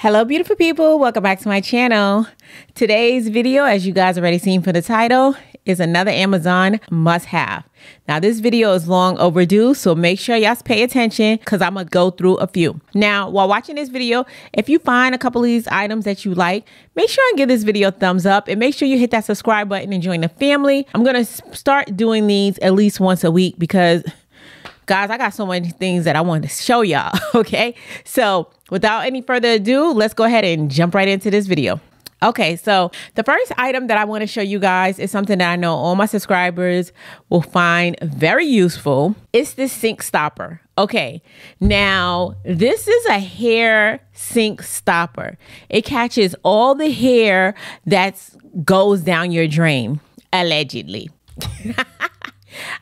Hello, beautiful people. Welcome back to my channel. Today's video, as you guys already seen for the title, is another Amazon must have. Now, this video is long overdue, so make sure y'all pay attention because I'm going to go through a few. Now, while watching this video, if you find a couple of these items that you like, make sure and give this video a thumbs up and make sure you hit that subscribe button and join the family. I'm going to start doing these at least once a week because guys, I got so many things that I want to show y'all. Okay. So without any further ado, let's go ahead and jump right into this video. Okay, so the first item that I want to show you guys is something that I know all my subscribers will find very useful. It's this sink stopper. Okay, now this is a hair sink stopper. It catches all the hair that goes down your drain, allegedly.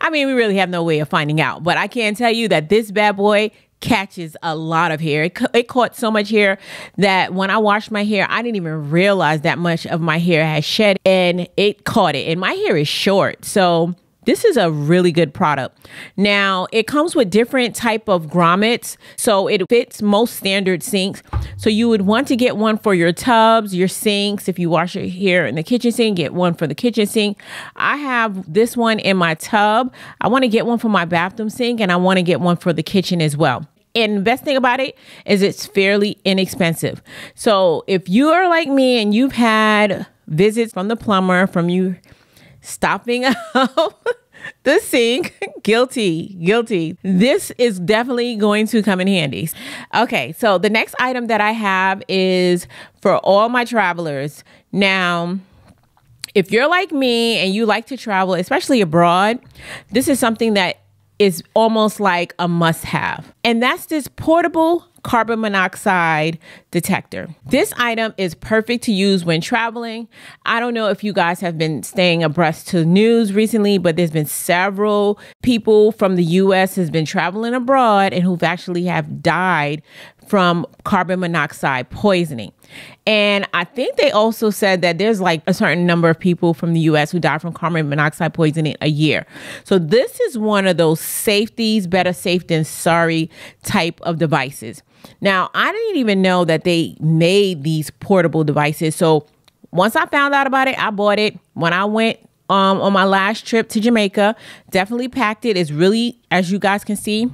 I mean, we really have no way of finding out, but I can tell you that this bad boy catches a lot of hair. It, it, caught so much hair that when I washed my hair, I didn't even realize that much of my hair had shed and it caught it. And my hair is short. So this is a really good product. Now, it comes with different type of grommets, so it fits most standard sinks. So you would want to get one for your tubs, your sinks. If you wash your hair in the kitchen sink, get one for the kitchen sink. I have this one in my tub. I want to get one for my bathroom sink and I want to get one for the kitchen as well. And the best thing about it is it's fairly inexpensive. So if you are like me and you've had visits from the plumber, from you stopping up the sink. guilty, guilty. This is definitely going to come in handy. Okay, so the next item that I have is for all my travelers. Now, if you're like me and you like to travel, especially abroad, this is something that is almost like a must have. And that's this portable carbon monoxide detector. This item is perfect to use when traveling. I don't know if you guys have been staying abreast to news recently, but there's been several people from the US has been traveling abroad and who've actually have died from carbon monoxide poisoning. And I think they also said that there's like a certain number of people from the US who die from carbon monoxide poisoning a year. So this is one of those safeties, better safe than sorry type of devices. Now, I didn't even know that they made these portable devices. So once I found out about it, I bought it when I went um, on my last trip to Jamaica. Definitely packed it. It's really, as you guys can see,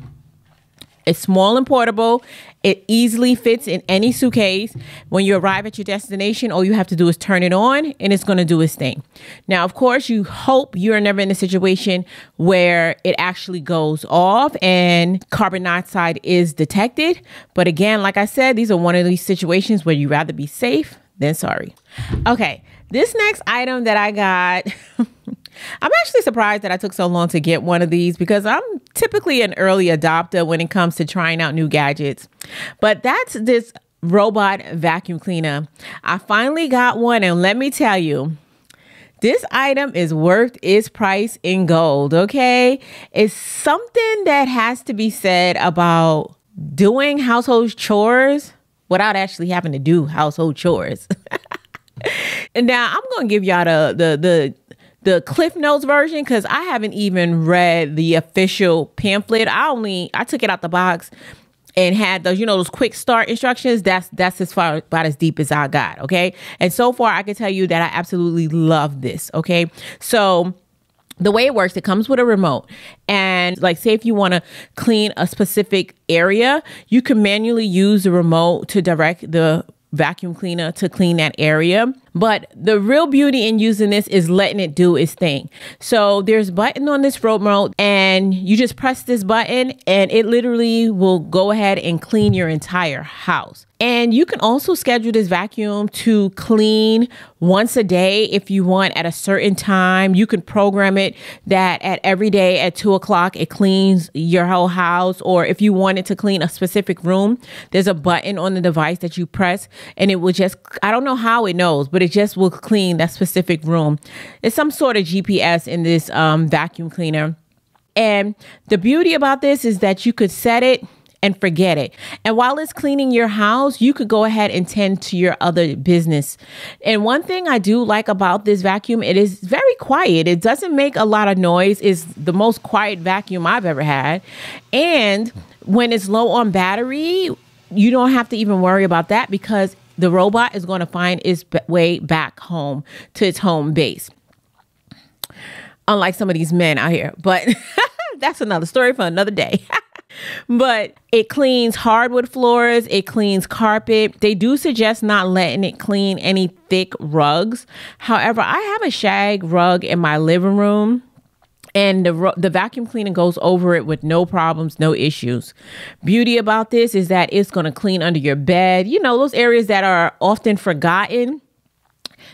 it's small and portable. It easily fits in any suitcase. When you arrive at your destination, all you have to do is turn it on and it's going to do its thing. Now, of course, you hope you're never in a situation where it actually goes off and carbon dioxide is detected. But again, like I said, these are one of these situations where you rather be safe than sorry. Okay, this next item that I got. I'm actually surprised that I took so long to get one of these because I'm typically an early adopter when it comes to trying out new gadgets. But that's this robot vacuum cleaner. I finally got one, and let me tell you, this item is worth its price in gold, okay? It's something that has to be said about doing household chores without actually having to do household chores. and now I'm going to give y'all the the the the Cliff Notes version because I haven't even read the official pamphlet. I only I took it out the box and had those, you know, those quick start instructions. That's that's as far about as deep as I got. Okay. And so far I can tell you that I absolutely love this. Okay. So the way it works, it comes with a remote. And like say if you want to clean a specific area, you can manually use the remote to direct the vacuum cleaner to clean that area. But the real beauty in using this is letting it do its thing. So there's button on this remote and you just press this button and it literally will go ahead and clean your entire house. And you can also schedule this vacuum to clean once a day if you want at a certain time. You can program it that at every day at two o'clock it cleans your whole house. Or if you want it to clean a specific room, there's a button on the device that you press and it will just, I don't know how it knows, but it just will clean that specific room. It's some sort of GPS in this um, vacuum cleaner. And the beauty about this is that you could set it and forget it. And while it's cleaning your house, you could go ahead and tend to your other business. And one thing I do like about this vacuum, it is very quiet. It doesn't make a lot of noise. It's the most quiet vacuum I've ever had. And when it's low on battery, you don't have to even worry about that because the robot is going to find its way back home to its home base. Unlike some of these men out here, but that's another story for another day. but it cleans hardwood floors, it cleans carpet. They do suggest not letting it clean any thick rugs. However, I have a shag rug in my living room and the the vacuum cleaner goes over it with no problems, no issues. Beauty about this is that it's going to clean under your bed. You know, those areas that are often forgotten.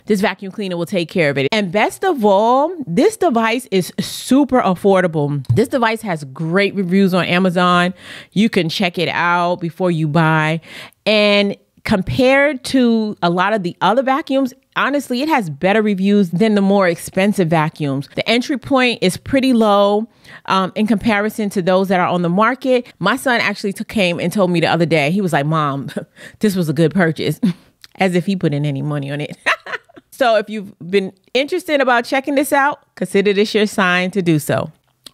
This vacuum cleaner will take care of it. And best of all, this device is super affordable. This device has great reviews on Amazon. You can check it out before you buy. And compared to a lot of the other vacuums, honestly, it has better reviews than the more expensive vacuums. The entry point is pretty low um, in comparison to those that are on the market. My son actually came and told me the other day, he was like, Mom, this was a good purchase, as if he put in any money on it. so if you've been interested about checking this out, consider this your sign to do so.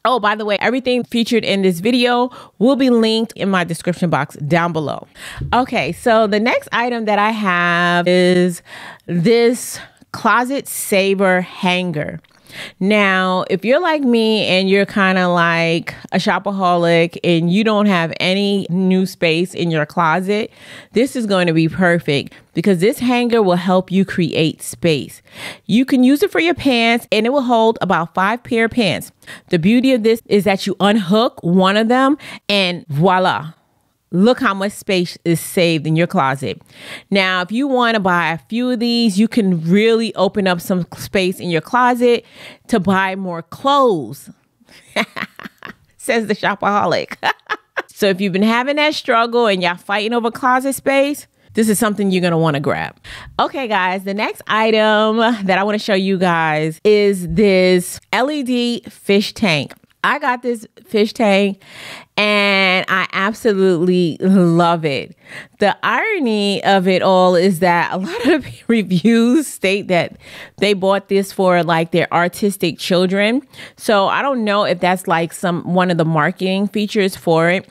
Oh, by the way, everything featured in this video will be linked in my description box down below. Okay, so the next item that I have is this closet saver hanger. Now, if you're like me and you're kind of like a shopaholic and you don't have any new space in your closet, this is going to be perfect because this hanger will help you create space. You can use it for your pants and it will hold about five pair of pants. The beauty of this is that you unhook one of them and voila, Look how much space is saved in your closet. Now, if you want to buy a few of these, you can really open up some space in your closet to buy more clothes. Says the shopaholic. so if you've been having that struggle and y'all fighting over closet space, this is something you're want to grab. Okay, guys, the next item that I want to show you guys is this LED fish tank. I got this fish tank and I absolutely love it. The irony of it all is that a lot of the reviews state that they bought this for like their artistic children. So I don't know if that's like some one of the marketing features for it.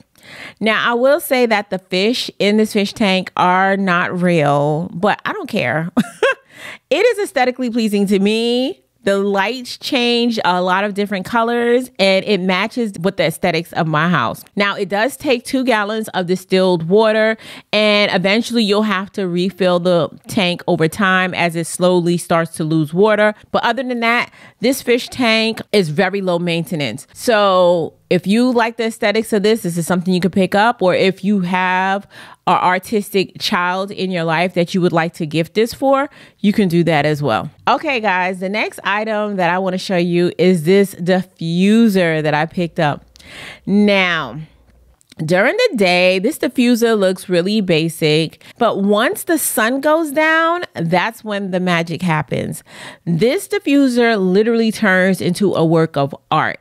Now, I will say that the fish in this fish tank are not real, but I don't care. it is aesthetically pleasing to me. The lights change a lot of different colors and it matches with the aesthetics of my house. Now, it does take two gallons of distilled water and eventually you'll have to refill the tank over time as it slowly starts to lose water. But other than that, this fish tank is very low maintenance. So if you like the aesthetics of this, this is something you could pick up. Or if you have an artistic child in your life that you would like to gift this for, you can do that as well. Okay, guys, the next item that I want to show you is this diffuser that I picked up. Now, during the day, this diffuser looks really basic, but once the sun goes down, that's when the magic happens. This diffuser literally turns into a work of art.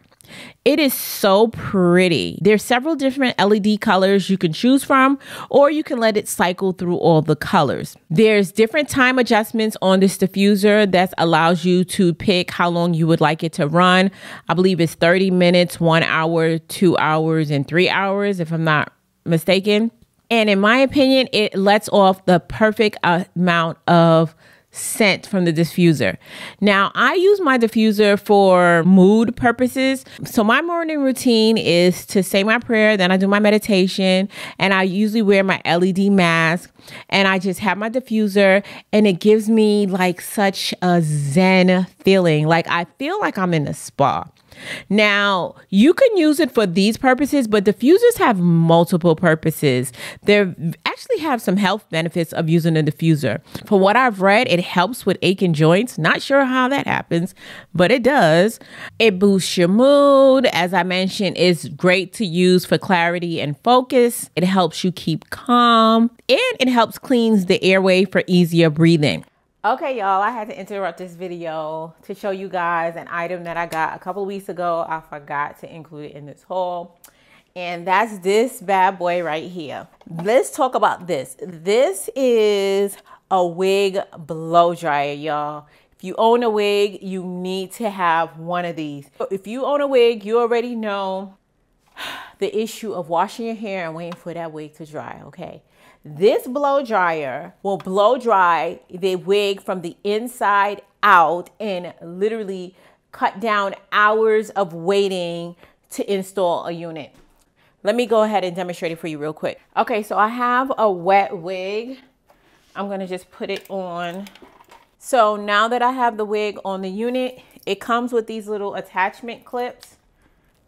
It is so pretty. There's several different LED colors you can choose from, or you can let it cycle through all the colors. There's different time adjustments on this diffuser that allows you to pick how long you would like it to run. I believe it's 30 minutes, one hour, two hours, and three hours, if I'm not mistaken. And in my opinion, it lets off the perfect amount of scent from the diffuser. Now, I use my diffuser for mood purposes. So, my morning routine is to say my prayer, then I do my meditation, and I usually wear my LED mask and I just have my diffuser, and it gives me like such a zen feeling. Like, I feel like I'm in a spa. Now, you can use it for these purposes, but diffusers have multiple purposes. They actually have some health benefits of using a diffuser. For what I've read, it helps with aching joints. Not sure how that happens, but it does. It boosts your mood. As I mentioned, it's great to use for clarity and focus. It helps you keep calm and it helps cleans the airway for easier breathing. Okay, y'all, I had to interrupt this video to show you guys an item that I got a couple weeks ago. I forgot to include it in this haul. And that's this bad boy right here. Let's talk about this. This is a wig blow dryer, y'all. If you own a wig, you need to have one of these. If you own a wig, you already know the issue of washing your hair and waiting for that wig to dry, okay? This blow dryer will blow dry the wig from the inside out and literally cut down hours of waiting to install a unit. Let me go ahead and demonstrate it for you real quick. Okay, so I have a wet wig. I'm gonna just put it on. So now that I have the wig on the unit, it comes with these little attachment clips.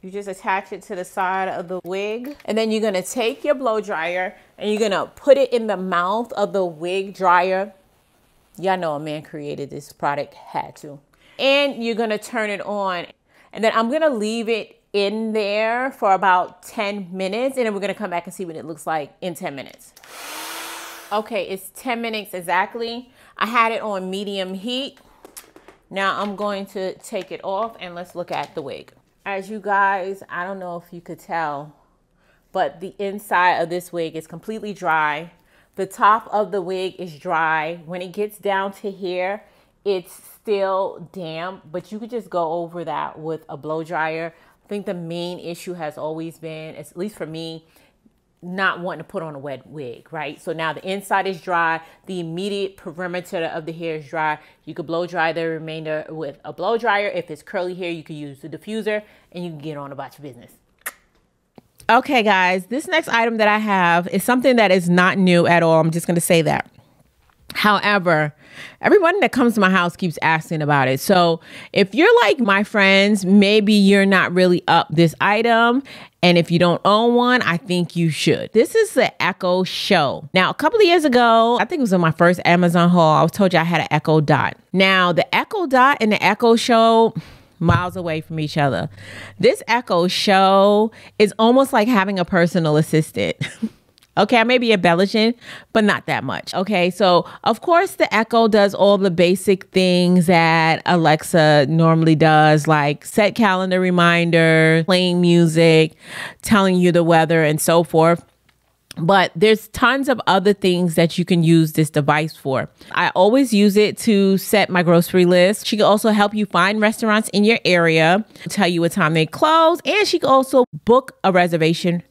You just attach it to the side of the wig. And then you're gonna take your blow dryer and you're gonna put it in the mouth of the wig dryer. Y'all know a man created this product, had to. And you're gonna turn it on. And then I'm gonna leave it in there for about 10 minutes. And then we're gonna come back and see what it looks like in 10 minutes. Okay, it's 10 minutes exactly. I had it on medium heat. Now I'm going to take it off and let's look at the wig. As you guys, I don't know if you could tell, but the inside of this wig is completely dry. The top of the wig is dry. When it gets down to here, it's still damp, but you could just go over that with a blow dryer. I think the main issue has always been, at least for me, not wanting to put on a wet wig, right? So now the inside is dry, the immediate perimeter of the hair is dry. You could blow dry the remainder with a blow dryer. If it's curly hair, you could use the diffuser and you can get on about your business. Okay, guys, this next item that I have is something that is not new at all. I'm just going to say that. However, everyone that comes to my house keeps asking about it. So if you're like my friends, maybe you're not really up this item. And if you don't own one, I think you should. This is the Echo Show. Now, a couple of years ago, I think it was in my first Amazon haul, I was told you I had an Echo Dot. Now, the Echo Dot and the Echo Show, miles away from each other. This Echo Show is almost like having a personal assistant. Okay, I may be embellishing, but not that much. Okay, so of course the Echo does all the basic things that Alexa normally does, like set calendar reminder, playing music, telling you the weather, and so forth. But there's tons of other things that you can use this device for. I always use it to set my grocery list. She can also help you find restaurants in your area, tell you what time they close, and she can also book a reservation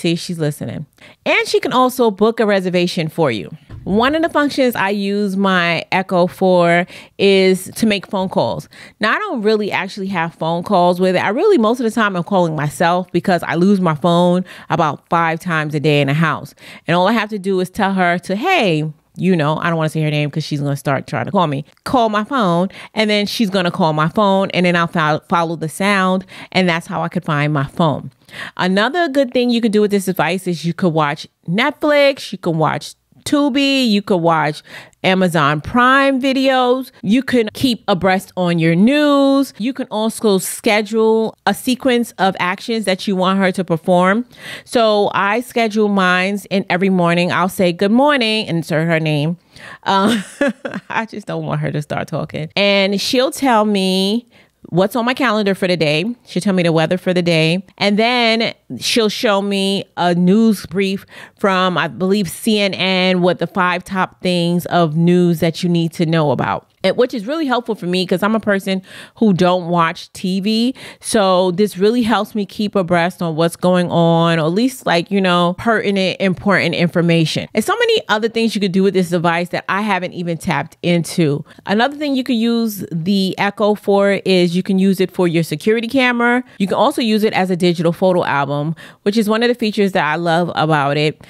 See, she's listening. And she can also book a reservation for you. One of the functions I use my Echo for is to make phone calls. Now, I don't really actually have phone calls with it. I really, most of the time, I'm calling myself because I lose my phone about five times a day in the house. And all I have to do is tell her to, hey, you know, I don't want to say her name because she's going to start trying to call me. Call my phone, and then she's going to call my phone, and then I'll fo- follow the sound, and that's how I could find my phone. Another good thing you could do with this device is you could watch Netflix, you can watch Tubi, you could watch Amazon Prime videos. You can keep abreast on your news. You can also schedule a sequence of actions that you want her to perform. So I schedule mines, and every morning I'll say good morning, and insert her name. Uh, I just don't want her to start talking. And she'll tell me what's on my calendar for the day. She'll tell me the weather for the day. And then she'll show me a news brief from, I believe, CNN with the five top things of news that you need to know about which is really helpful for me because I'm a person who don't watch TV. So this really helps me keep abreast on what's going on, or at least like, you know, pertinent, important information. And so many other things you could do with this device that I haven't even tapped into. Another thing you could use the Echo for is you can use it for your security camera. You can also use it as a digital photo album, which is one of the features that I love about it.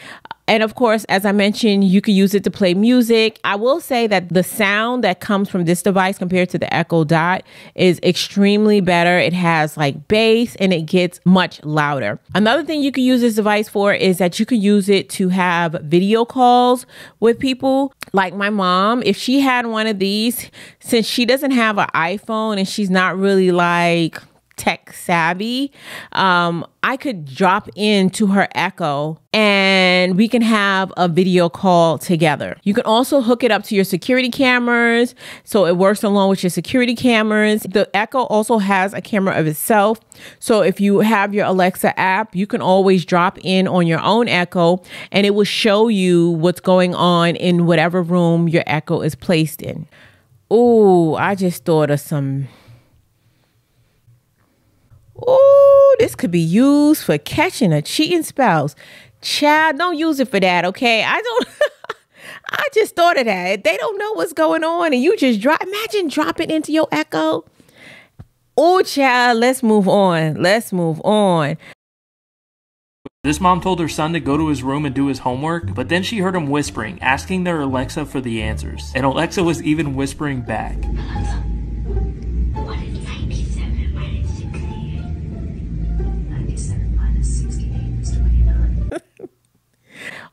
And of course, as I mentioned, you can use it to play music. I will say that the sound that comes from this device compared to the Echo Dot is extremely better. It has like bass and it gets much louder. Another thing you can use this device for is that you can use it to have video calls with people. Like my mom, if she had one of these, since she doesn't have an iPhone and she's not really like tech savvy, um, I could drop into her Echo and we can have a video call together. You can also hook it up to your security cameras so it works along with your security cameras. The Echo also has a camera of itself. So if you have your Alexa app, you can always drop in on your own Echo and it will show you what's going on in whatever room your Echo is placed in. Oh, I just thought of some Ooh, this could be used for catching a cheating spouse. Child, don't use it for that, okay? I don't. I just thought of that. They don't know what's going on, and you just drop. Imagine dropping into your echo. Oh, child, let's move on. Let's move on. This mom told her son to go to his room and do his homework, but then she heard him whispering, asking their Alexa for the answers. And Alexa was even whispering back. What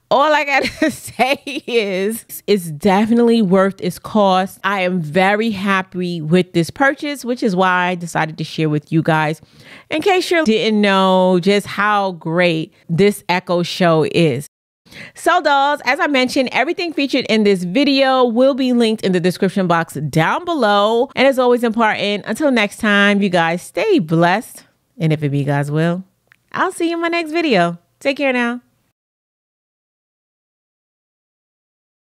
all I gotta say is it's definitely worth its cost. I am very happy with this purchase, which is why I decided to share with you guys. In case you didn't know just how great this Echo Show is. So dolls, as I mentioned, everything featured in this video will be linked in the description box down below. And as always important, until next time, you guys stay blessed. And if it be God's will, I'll see you in my next video. Take care now.